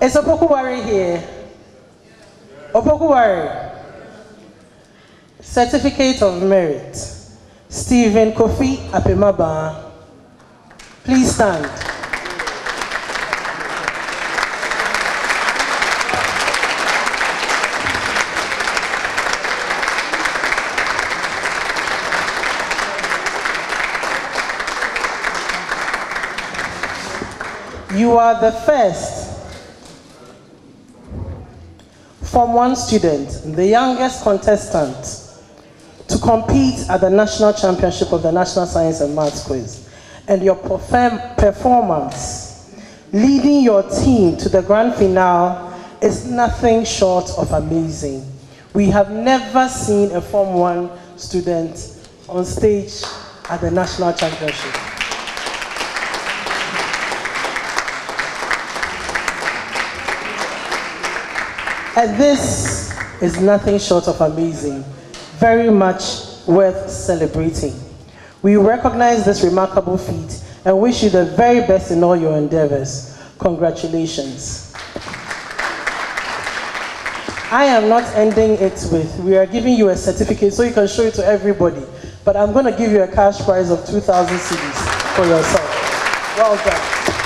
Is Opoku Ware here? Opoku Ware. Certificate of Merit. Stephen Kofi Apemaba. Please stand. You are the first Form 1 student, the youngest contestant to compete at the National Championship of the National Science and Maths Quiz. And your perform- performance leading your team to the grand finale is nothing short of amazing. We have never seen a Form 1 student on stage at the National Championship. And this is nothing short of amazing, very much worth celebrating. We recognize this remarkable feat and wish you the very best in all your endeavors. Congratulations. I am not ending it with, we are giving you a certificate so you can show it to everybody. But I'm going to give you a cash prize of 2,000 cedis for yourself. Well done.